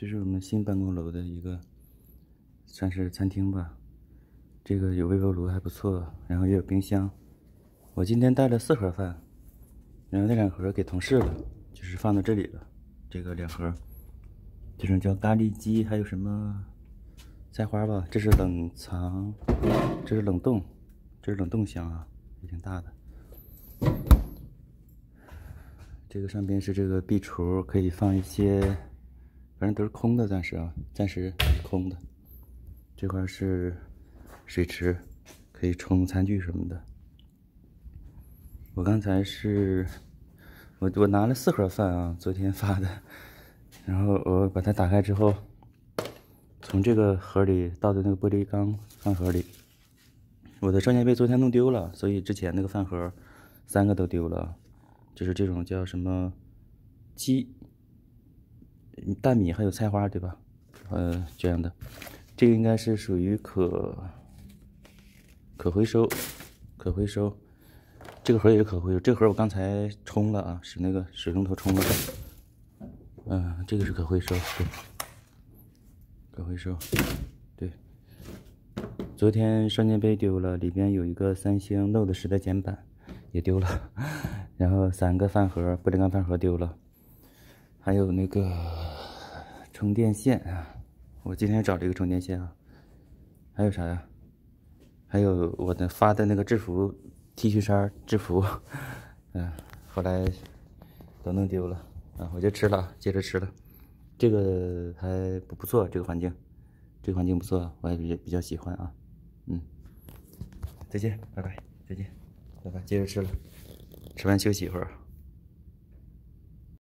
这是我们新办公楼的一个，算是餐厅吧。这个有微波炉还不错，然后也有冰箱。我今天带了四盒饭，然后那两盒给同事了，就是放到这里了。这个两盒，这种叫咖喱鸡，还有什么菜花吧？这是冷藏，这是冷冻，这是冷冻箱啊，也挺大的。这个上边是这个壁橱，可以放一些。反正都是空的，暂时啊，暂时空的。这块是水池，可以冲餐具什么的。我刚才是，我我拿了四盒饭啊，昨天发的。然后我把它打开之后，从这个盒里倒在那个玻璃缸饭盒里。我的双肩背昨天弄丢了，所以之前那个饭盒三个都丢了。就是这种叫什么鸡。大米还有菜花，对吧？呃，这样的，这个应该是属于可可回收，可回收。这个盒也是可回收，这盒我刚才冲了啊，使那个水龙头冲了的。嗯，这个是可回收，对，可回收，对。昨天双肩背丢了，里边有一个三星 Note 十的剪板也丢了，然后三个饭盒，玻璃钢饭盒丢了。还有那个充电线啊，我今天找这个充电线啊。还有啥呀？还有我的发的那个制服 T 恤衫制服，嗯，后来都弄丢了啊，我就吃了，接着吃了。这个还不不错，这个环境，这个环境不错，我也比较比较喜欢啊。嗯，再见，拜拜，再见，拜拜，接着吃了，吃完休息一会儿。